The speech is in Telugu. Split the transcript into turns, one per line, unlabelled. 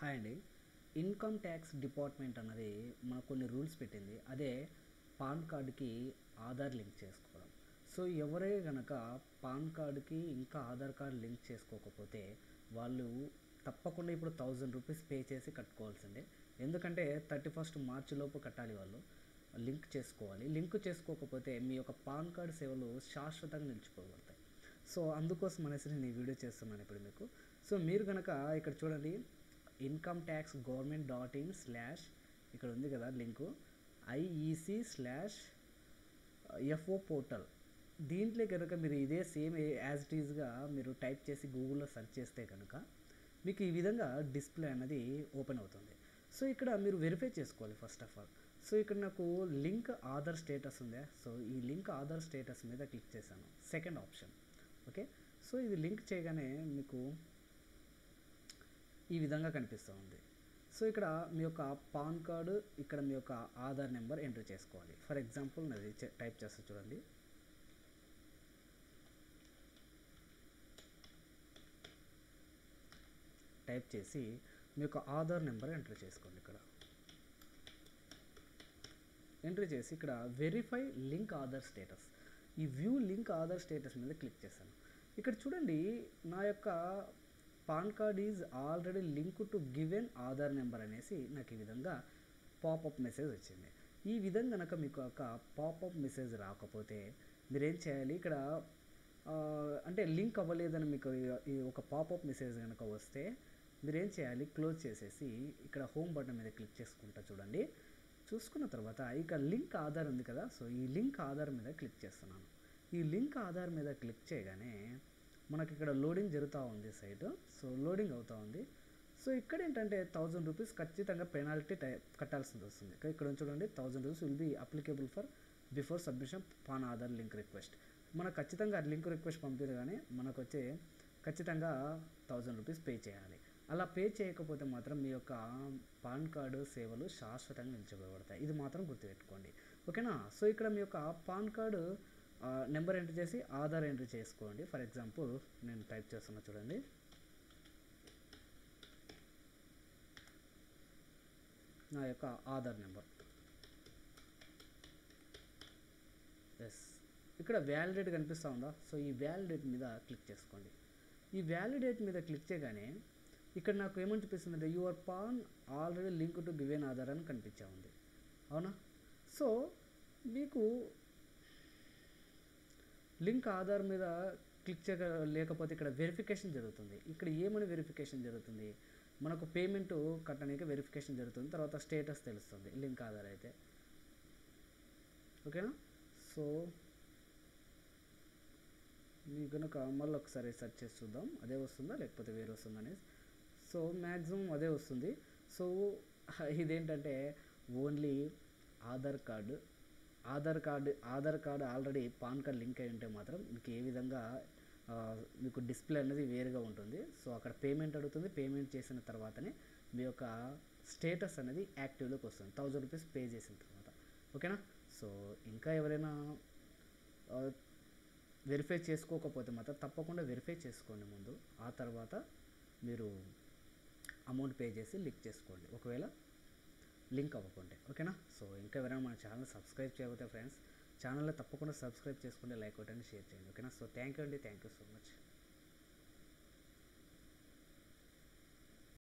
హాయ్ అండి ఇన్కమ్ ట్యాక్స్ డిపార్ట్మెంట్ అన్నది మనకు కొన్ని రూల్స్ పెట్టింది. అదే పాన్ కార్డుకి ఆధార్ లింక్ చేసుకోవడం. సో ఎవరే కనుక పాన్ కార్డుకి ఇంకా ఆధార్ కార్డు లింక్ చేసుకోకపోతే వాళ్ళు తప్పకుండా ఇప్పుడు థౌజండ్ రూపీస్ పే చేసి కట్టుకోవాల్సిందే. ఎందుకంటే థర్టీ ఫస్ట్ మార్చి లోపు కట్టాలి వాళ్ళు. లింక్ చేసుకోవాలి. లింక్ చేసుకోకపోతే మీ యొక్క పాన్ కార్డు సేవలు శాశ్వతంగా నిలిచిపోగలుగుతాయి. సో అందుకోసం అనేసి నేను ఈ వీడియో చేస్తున్నాను ఇప్పుడు మీకు. సో మీరు కనుక ఇక్కడ చూడండి income tax government dot in slash ఇక్కడ ఉంది కదా link IEC slash FO portal దీంట్లో కనుక మీరు ఇదే సేమ్ యాజ్ ఇట్ ఈజ్గా మీరు టైప్ చేసి గూగుల్లో సెర్చ్ చేస్తే కనుక మీకు ఈ విధంగా డిస్ప్లే అనేది ఓపెన్ అవుతుంది. సో ఇక్కడ మీరు వెరిఫై చేసుకోవాలి ఫస్ట్ ఆఫ్ ఆల్ సో ఇక్కడ నాకు లింక్ ఆధార్ స్టేటస్ ఉందా. సో ఈ లింక్ ఆధార్ స్టేటస్ మీద క్లిక్ చేశాను. సెకండ్ ఆప్షన్ ఓకే సో ఇది లింక్ చేయగానే మీకు ఈ విధంగా కనిపిస్తూ ఉంది. సో ఇక్కడ మీ యొక్క పాన్ కార్డు ఇక్కడ మీ యొక్క ఆధార్ నెంబర్ ఎంటర్ చేసుకోవాలి. ఫర్ ఎగ్జాంపుల్ నది టైప్ చేస్తా చూడండి. టైప్ చేసి మీ యొక్క ఆధార్ నెంబర్ ఎంటర్ చేసుకోండి ఇక్కడ. ఎంటర్ చేసి ఇక్కడ వెరిఫై లింక్ ఆధార్ స్టేటస్. ఈ వ్యూ లింక్ ఆధార్ స్టేటస్ మీద క్లిక్ చేశాను. ఇక్కడ చూడండి నా యొక్క PAN card is already link to given Aadhaar number అనేసి నాకు ఈ విధంగా పాపప్ మెసేజ్ వచ్చింది. ఈ విధంగా కనుక మీకు ఒక పాపప్ మెసేజ్ రాకపోతే మీరేం చేయాలి? ఇక్కడ అంటే లింక్ అవ్వలేదని మీకు ఒక పాపప్ మెసేజ్ కనుక వస్తే మీరేం చేయాలి? క్లోజ్ చేసేసి ఇక్కడ హోమ్ బటన్ మీద క్లిక్ చేసుకుంటా చూడండి. చూసుకున్న తర్వాత ఇక లింక్ ఆధార్ ఉంది కదా సో ఈ లింక్ ఆధార్ మీద క్లిక్ చేస్తున్నాను. ఈ లింక్ ఆధార్ మీద క్లిక్ చేయగానే మనకి ఇక్కడ లోడింగ్ జరుగుతూ ఉంది సైట్ సో లోడింగ్ అవుతూ ఉంది. సో ఇక్కడ ఏంటంటే థౌజండ్ రూపీస్ ఖచ్చితంగా పెనాల్టీ టై కట్టాల్సింది వస్తుంది. ఇక్కడ చూడండి thousand rupees will be applicable for before submission PAN Aadhaar link request మనకు ఖచ్చితంగా లింక్ రిక్వెస్ట్ పంపించగానే మనకు వచ్చే ఖచ్చితంగా థౌజండ్ రూపీస్ పే చేయాలి. అలా పే చేయకపోతే మాత్రం మీ యొక్క పాన్ కార్డు సేవలు శాశ్వతంగా నిలిచిపోబడతాయి. ఇది మాత్రం గుర్తుపెట్టుకోండి. ఓకేనా? సో ఇక్కడ మీ యొక్క పాన్ కార్డు నెంబర్ ఎంటర్ చేసి ఆధార్ ఎంటర్ చేసుకోండి. ఫర్ ఎగ్జాంపుల్ నేను టైప్ చేస్తున్నా చూడండి. నా యొక్క ఆధార్ నెంబర్. ఎస్ ఇక్కడ వ్యాలిడేట్ కనిపిస్తూ ఉందా? సో ఈ వ్యాలిడేట్ మీద క్లిక్ చేసుకోండి. ఈ వ్యాలిడేట్ మీద క్లిక్ చేయగానే ఇక్కడ నాకు ఏమని చూపిస్తుందంటే your PAN already link to given Aadhaar అని కనిపించా ఉంది. అవునా? సో మీకు లింక్ ఆధార్ మీద క్లిక్ చేయ లేకపోతే ఇక్కడ వెరిఫికేషన్ జరుగుతుంది. ఇక్కడ ఏమని వెరిఫికేషన్ జరుగుతుంది? మనకు పేమెంట్ కట్టడానికి వెరిఫికేషన్ జరుగుతుంది. తర్వాత స్టేటస్ తెలుస్తుంది. లింక్ ఆధార్ అయితే. ఓకేనా? సో మీకు కనుక మళ్ళీ ఒకసారి సెర్చ్ చేసి చూద్దాం. అదే వస్తుందా? లేకపోతే వేరే వస్తుందా అనేది సో మ్యాక్సిమం అదే వస్తుంది. సో ఇదేంటంటే only Aadhaar card Aadhaar card Aadhaar card already PAN card link అయి ఉంటే మాత్రం మీకు ఏ విధంగా మీకు డిస్ప్లే అనేది వేరుగా ఉంటుంది. సో అక్కడ పేమెంట్ అడుగుతుంది. పేమెంట్ చేసిన తర్వాతనే మీ యొక్క స్టేటస్ అనేది యాక్టివ్లోకి వస్తుంది. థౌజండ్ రూపీస్ పే చేసిన తర్వాత. ఓకేనా? సో ఇంకా ఎవరైనా వెరిఫై చేసుకోకపోతే మాత్రం తప్పకుండా వెరిఫై చేసుకోండి ముందు. ఆ తర్వాత మీరు అమౌంట్ పే చేసి లింక్ చేసుకోండి. ఒకవేళ లింక్ అవ్వకండి ఓకేనా? సో ఇంకా ఎవరైనా మన ఛానల్ సబ్స్క్రైబ్ చేయకపోతే ఫ్రెండ్స్ ఛానల్లో తప్పకుండా సబ్స్క్రైబ్ చేసుకుంటే లైక్ కొట్టండి షేర్ చేయండి ఓకేనా? సో థ్యాంక్ యూ అండి థ్యాంక్ యూ సో మచ్.